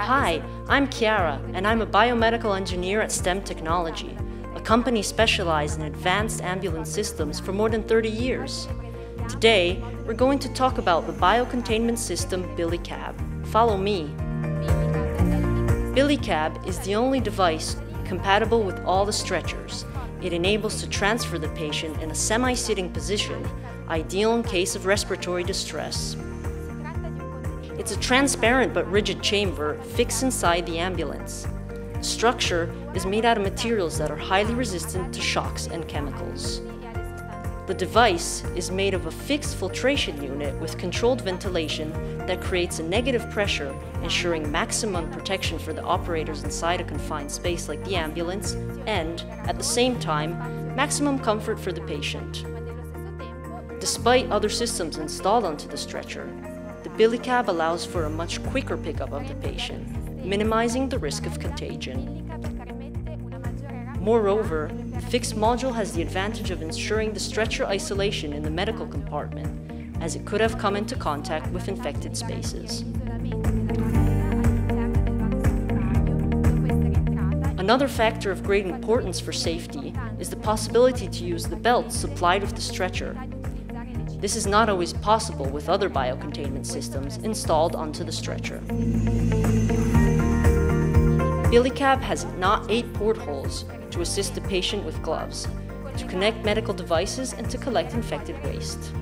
Hi, I'm Chiara, and I'm a biomedical engineer at STEM Technology, a company specialized in advanced ambulance systems for more than 30 years. Today, we're going to talk about the biocontainment system Billy-CAB. Follow me. Billy-CAB is the only device compatible with all the stretchers. It enables to transfer the patient in a semi-sitting position, ideal in case of respiratory distress. It's a transparent but rigid chamber fixed inside the ambulance. The structure is made out of materials that are highly resistant to shocks and chemicals. The device is made of a fixed filtration unit with controlled ventilation that creates a negative pressure, ensuring maximum protection for the operators inside a confined space like the ambulance, and, at the same time, maximum comfort for the patient. Despite other systems installed onto the stretcher, the Billy-CAB allows for a much quicker pickup of the patient, minimizing the risk of contagion. Moreover, the fixed module has the advantage of ensuring the stretcher isolation in the medical compartment, as it could have come into contact with infected spaces. Another factor of great importance for safety is the possibility to use the belt supplied with the stretcher. This is not always possible with other biocontainment systems installed onto the stretcher. Billy-CAB has not eight portholes to assist the patient with gloves, to connect medical devices and to collect infected waste.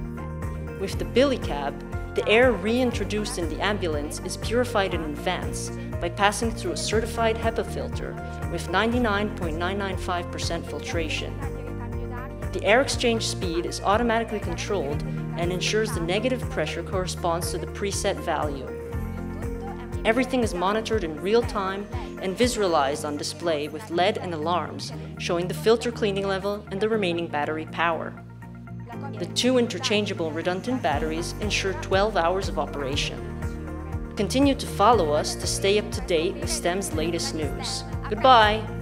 With the Billy-CAB, the air reintroduced in the ambulance is purified in advance by passing through a certified HEPA filter with 99.995% filtration. The air exchange speed is automatically controlled and ensures the negative pressure corresponds to the preset value. Everything is monitored in real time and visualized on display with LED and alarms, showing the filter cleaning level and the remaining battery power. The two interchangeable redundant batteries ensure 12 hours of operation. Continue to follow us to stay up to date with STEM's latest news. Goodbye!